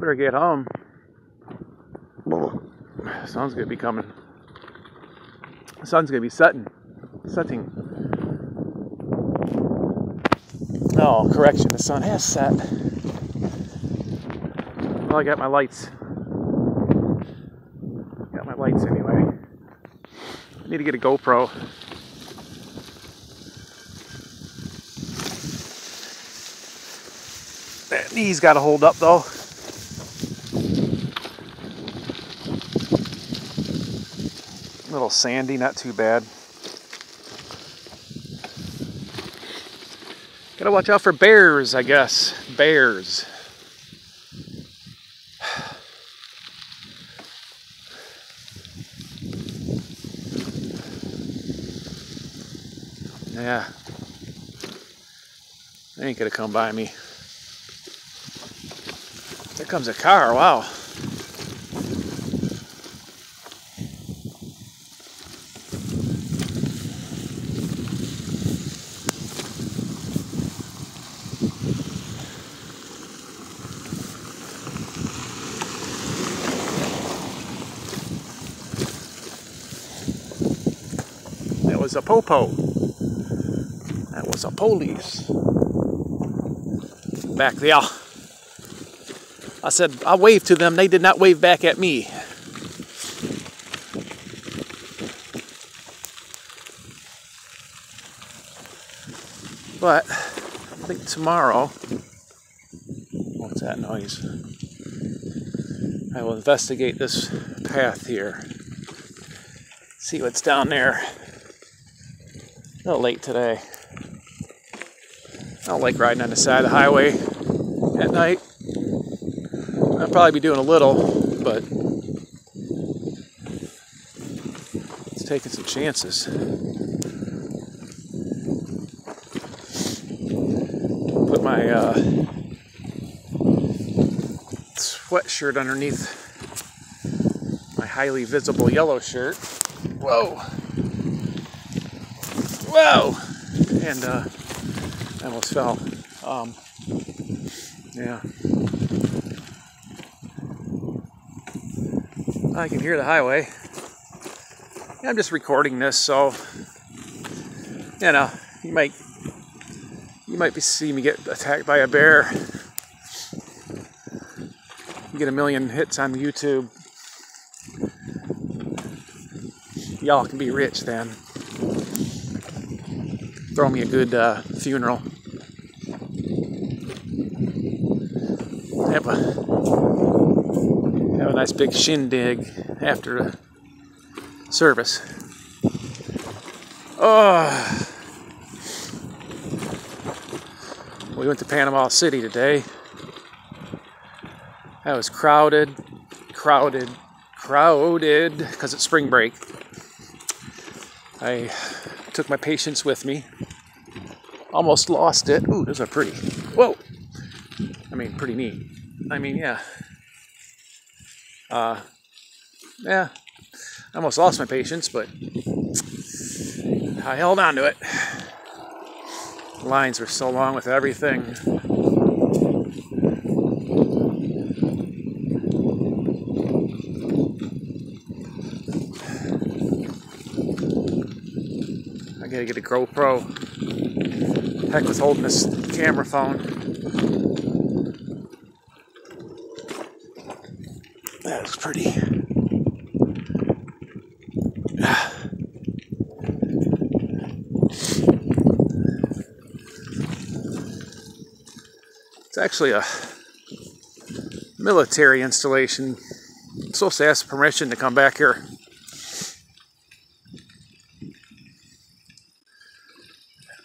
better get home. Sun's gonna be coming. The sun's gonna be setting. Setting. Oh, correction, the sun has set. Well, I got my lights. Got my lights anyway. I need to get a GoPro. That knee's got to hold up though. A little sandy, not too bad. Gotta watch out for bears, I guess. Bears. Yeah. They ain't gonna come by me. There comes a car, wow. Was a popo. That was a police. Back there. I said, I waved to them. They did not wave back at me. But I think tomorrow, what's that noise? I will investigate this path here. See what's down there. A little late today. I don't like riding on the side of the highway at night. I'll probably be doing a little, but it's taking some chances. Put my uh, sweatshirt underneath my highly visible yellow shirt. Whoa! Whoa! And uh, I almost fell. Um, yeah. I can hear the highway. I'm just recording this, so you know, you might you might be see me get attacked by a bear. You get a million hits on YouTube. Y'all can be rich then. Throw me a good uh, funeral. Have a have a nice big shindig after the service. Oh, we went to Panama City today. That was crowded, crowded, crowded because it's spring break. I took my patience with me. Almost lost it. Ooh, those are pretty. Whoa! I mean, pretty neat. I mean, yeah. Uh, yeah. I almost lost my patience, but I held on to it. Lines were so long with everything. Gotta get a GoPro. Heck with holding this camera phone. That was pretty. It's actually a military installation. I'm supposed to ask permission to come back here.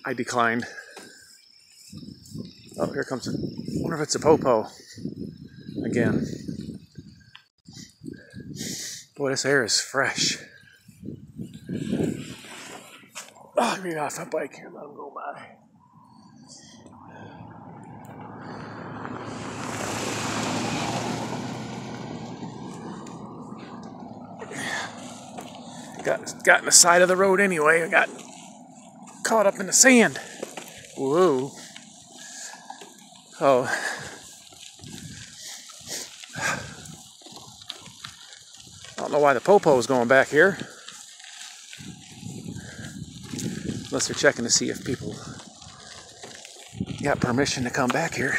I declined. Oh, here comes. I wonder if it's a popo again. Boy, this air is fresh. Ah, oh, get off my bike here. Let him go by. Got got in the side of the road anyway. I got caught up in the sand. Whoa. Oh. I don't know why the popo is going back here. Unless they're checking to see if people got permission to come back here.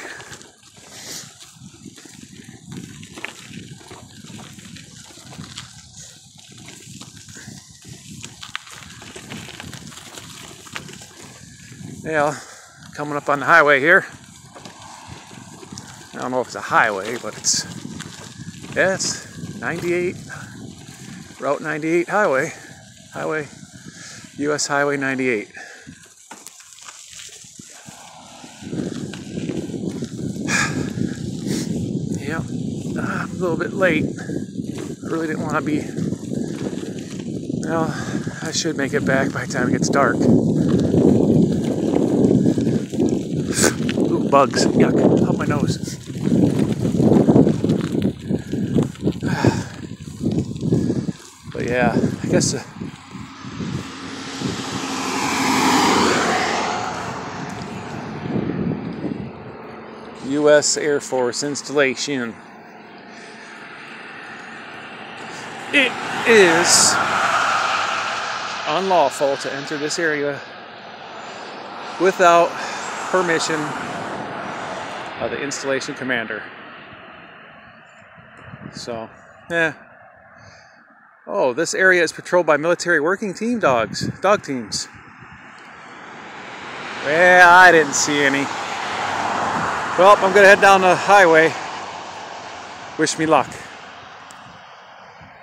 Yeah, coming up on the highway here. I don't know if it's a highway, but it's yeah, it's 98 Route 98 highway, highway, U.S. Highway 98. yep, I'm ah, a little bit late. I really didn't want to be. Well, I should make it back by the time it gets dark. Ooh, bugs. Yuck. Help my nose. But yeah, I guess. Uh, U.S. Air Force installation. It is unlawful to enter this area without permission of the installation commander. So, yeah. Oh, this area is patrolled by military working team dogs, dog teams. Well, I didn't see any. Well, I'm to head down the highway. Wish me luck.